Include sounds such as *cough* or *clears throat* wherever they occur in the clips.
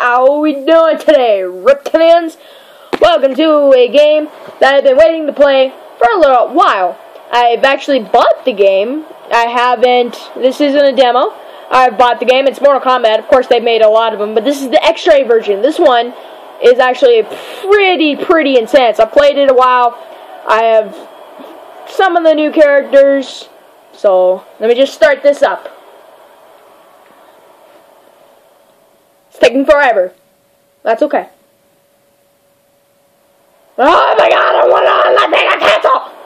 How are we doing today, Reptilians? Welcome to a game that I've been waiting to play for a little while. I've actually bought the game. I haven't, this isn't a demo. I've bought the game. It's Mortal Kombat. Of course, they've made a lot of them, but this is the X-ray version. This one is actually pretty, pretty intense. I played it a while. I have some of the new characters. So, let me just start this up. Taking forever. That's okay. Oh my god, I want to let me cancel!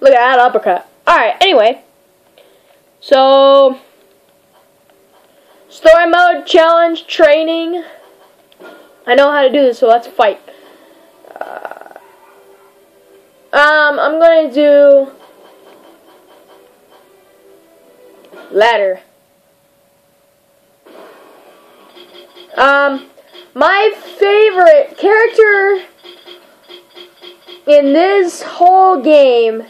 Look at that uppercut. Alright, anyway. So, story mode, challenge, training. I know how to do this, so let's fight. Uh, um, I'm gonna do ladder. Um, my favorite character in this whole game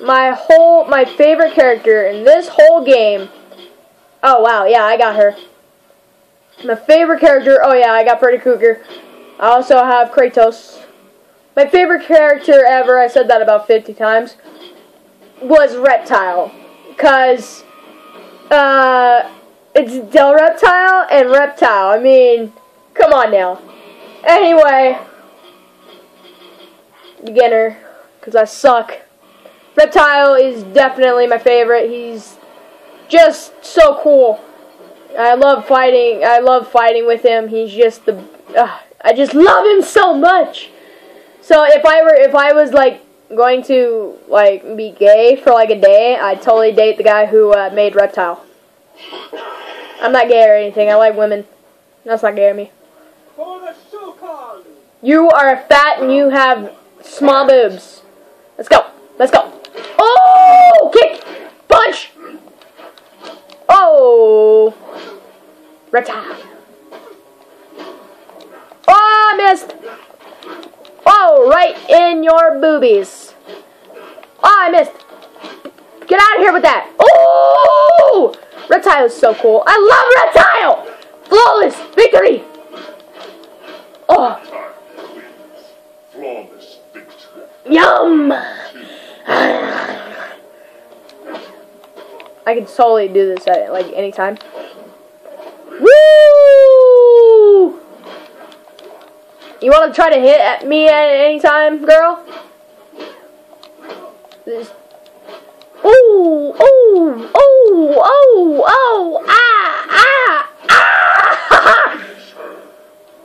my whole my favorite character in this whole game oh wow yeah I got her. My favorite character oh yeah I got Freddy Krueger. I also have Kratos. My favorite character ever I said that about 50 times was Reptile because uh it's Del Reptile and Reptile I mean come on now anyway beginner because I suck Reptile is definitely my favorite. He's just so cool. I love fighting. I love fighting with him. He's just the. Uh, I just love him so much. So if I were, if I was like going to like be gay for like a day, I'd totally date the guy who uh, made Reptile. I'm not gay or anything. I like women. That's not gay of me. You are fat and you have small boobs. Let's go. Let's go. Oh! Kick! Punch! Oh! Reptile. Right in your boobies. Oh, I missed. Get out of here with that. Oh! Reptile is so cool. I love Reptile! Flawless victory! Oh. Flawless victory. Yum! I can totally do this at like any time. Woo! You want to try to hit at me at any time, girl? This. Ooh, ooh, ooh, oh, oh, ah, ah, ah!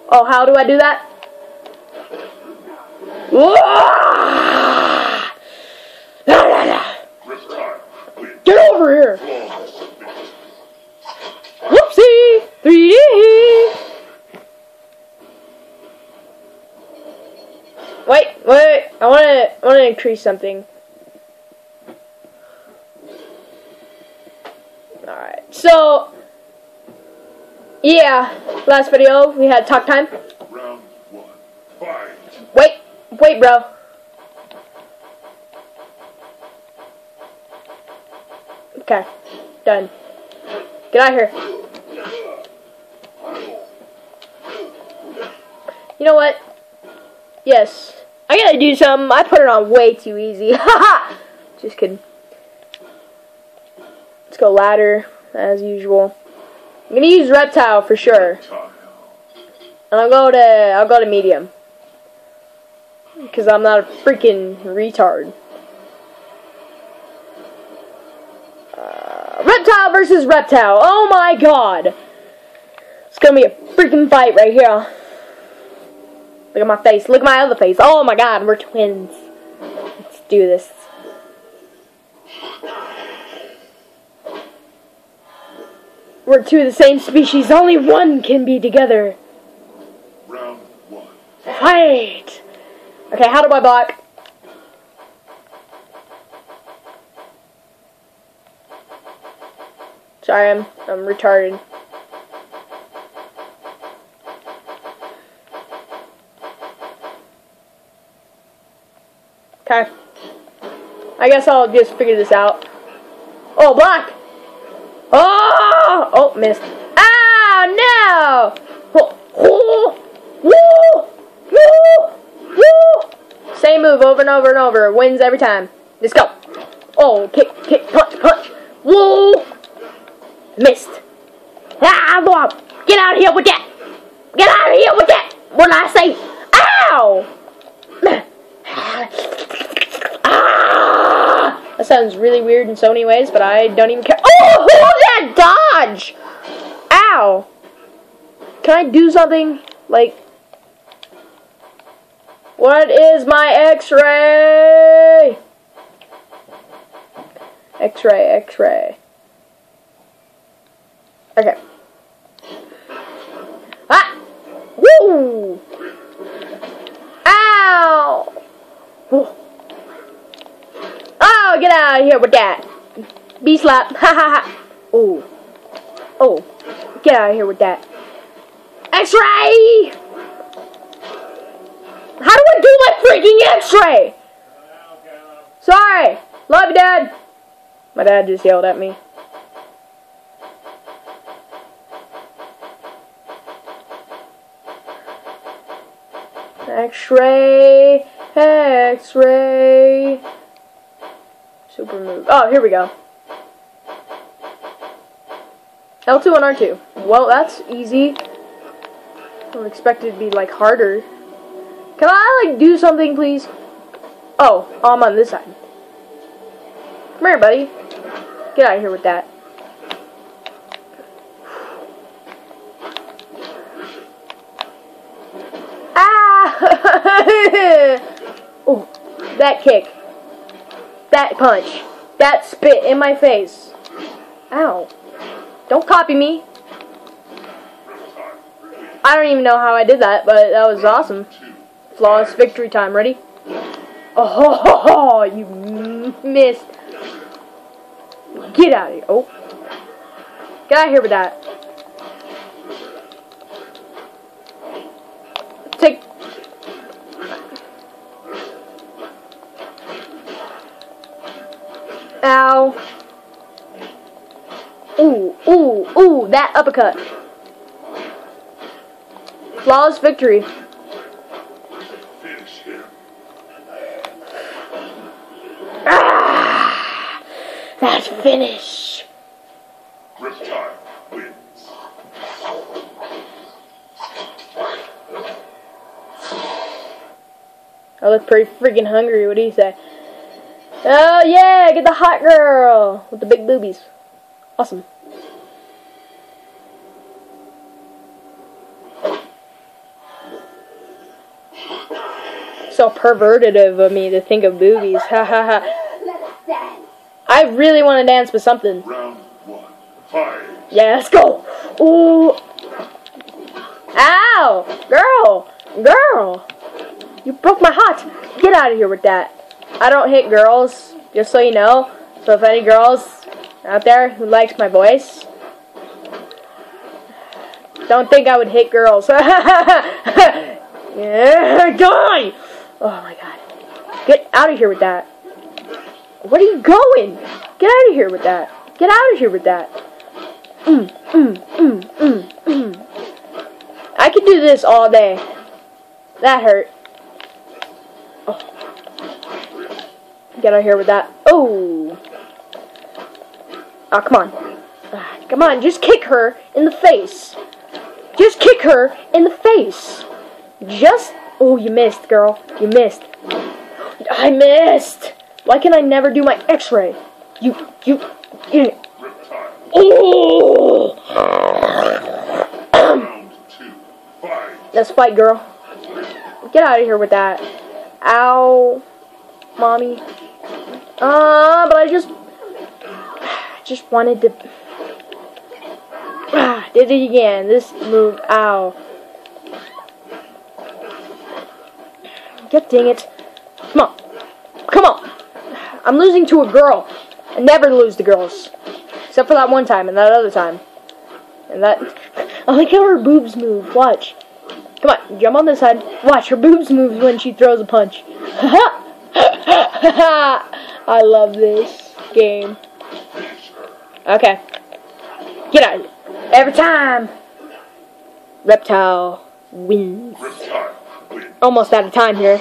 oh, how do I do that? Get over here! I wanna increase something. Alright, so, yeah, last video we had talk time. Round one. Fight. Wait, wait, bro. Okay, done. Get out of here. You know what? Yes, I gotta do something. I put it on way too easy. *laughs* Just kidding. Let's go ladder, as usual. I'm gonna use reptile for sure. And I'll go to I'll go to medium. Cause I'm not a freaking retard. Uh, reptile versus reptile. Oh my god. It's gonna be a freaking fight right here. Look at my face. Look at my other face. Oh my god, we're twins. Let's do this. We're two of the same species. Only one can be together. Round one. Fight! Okay, how do I block? Sorry, I'm I'm retarded. Okay. I guess I'll just figure this out. Oh, block! Oh! Oh, missed. Oh, no! Oh, oh, woo, woo, woo. Same move over and over and over. Wins every time. Let's go. Oh, kick, kick, punch, punch. Woo! Missed. Ah, out. Get out of here with that. Get out of here with that. What did I say? Ow! *clears throat* Ah! That sounds really weird in so many ways, but I don't even care. Oh, that dodge! Ow! Can I do something? Like, what is my x-ray? X-ray, x-ray. Okay. Ah! Woo! Ow! Woo. Oh, get out of here with that. B slap. Ha ha ha. Oh. Oh. Get out of here with that. X-ray! How do I do my freaking x-ray? Sorry. Love you, Dad. My dad just yelled at me. X-ray, X-ray. Super move. Oh, here we go. L2 and R2. Well, that's easy. I would expect it to be, like, harder. Can I, like, do something, please? Oh, I'm on this side. Come here, buddy. Get out of here with that. Ah! *laughs* oh, that kick. That punch. That spit in my face. Ow. Don't copy me. I don't even know how I did that, but that was awesome. Flawless victory time. Ready? Oh, ho, ho, ho, you missed. Get out of here. Oh. Get out of here with that. Ooh, that uppercut. Flawless victory. Ah, that finish. Wins. I look pretty freaking hungry. What do you say? Oh yeah, get the hot girl with the big boobies. Awesome. So perverted of me to think of boobies. Ha ha ha. I really want to dance with something. Round one. Fight. Yeah, let's go. Ooh. Ow! Girl! Girl! You broke my heart. Get out of here with that. I don't hit girls, just so you know. So if any girls out there who likes my voice, don't think I would hit girls. *laughs* yeah, die! Oh my god. Get out of here with that. Where are you going? Get out of here with that. Get out of here with that. Mm, mm, mm, mm, mm. I could do this all day. That hurt. Oh. Get out of here with that. Oh. Oh, come on. Ah, Come on, just kick her in the face. Just kick her in the face. Just. Oh, you missed, girl. You missed. I missed. Why can I never do my x-ray? You, you, you. Oh! *clears throat* Let's fight, girl. Get out of here with that. Ow. Mommy. Uh, but I just... Just wanted to... Ah, did it again. This move. Ow. God dang it. Come on. Come on. I'm losing to a girl. I never lose to girls. Except for that one time and that other time. And that... *laughs* I like how her boobs move. Watch. Come on, jump on this side. Watch, her boobs move when she throws a punch. *laughs* I love this game. Okay. Get out. Every time. Reptile wins. Reptile wins. Almost out of time here.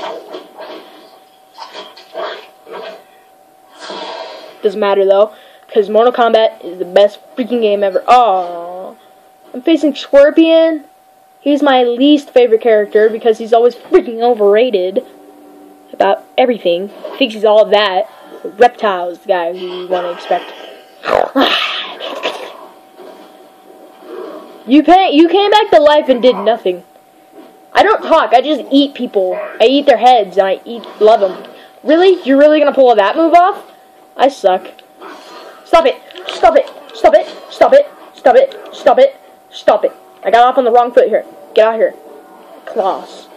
Doesn't matter though, because Mortal Kombat is the best freaking game ever. Oh, I'm facing Scorpion. He's my least favorite character because he's always freaking overrated about everything. Thinks he's all that. Reptile's guy who *sighs* you want to expect. you pay, you came back to life and did nothing. I don't talk. I just eat people. I eat their heads and I eat love them. Really? You're really gonna pull that move off? I suck. Stop it! Stop it! Stop it! Stop it! Stop it! Stop it! Stop it! I got off on the wrong foot here. Get out here. Claws.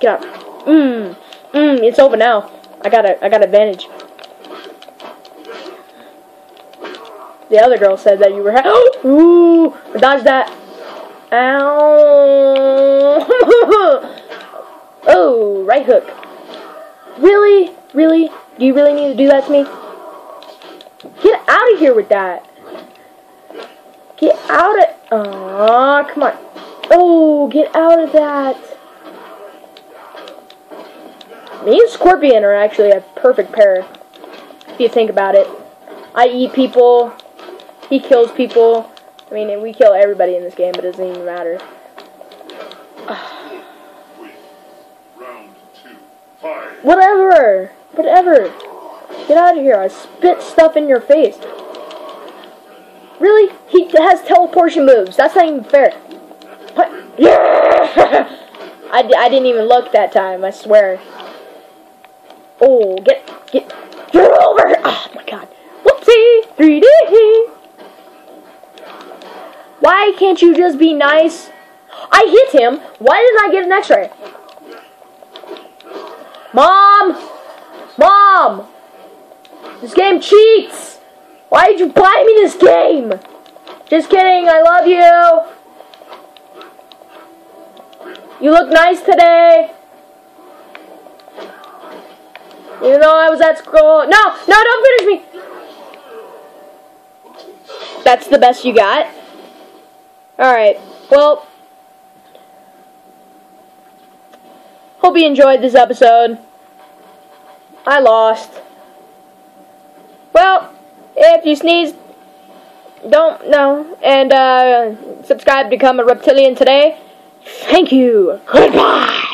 Get out. Mmm. Mmm. It's over now. I got a. I got advantage. The other girl said that you were. *gasps* Ooh! Dodge that. Ow! *laughs* oh, right hook. Really? Really? Do you really need to do that to me? Get out of here with that. Get out of. Aw, come on. Oh, get out of that. Me and Scorpion are actually a perfect pair. If you think about it. I eat people. He kills people. I mean, we kill everybody in this game, but it doesn't even matter. Whatever. Whatever. Get out of here. I spit stuff in your face. Really? He has teleportation moves. That's not even fair. Yeah! *laughs* I, I didn't even look that time, I swear. Oh, get, get, get over here. Oh my god. Whoopsie! 3D! Why can't you just be nice? I hit him. Why didn't I get an x-ray? Mom! Mom! This game cheats! Why did you buy me this game? Just kidding, I love you! You look nice today! Even though I was at school. No! No, don't finish me! That's the best you got? Alright, well. Hope you enjoyed this episode. I lost. Well, if you sneeze, don't know. And uh, subscribe to become a reptilian today. Thank you. Goodbye.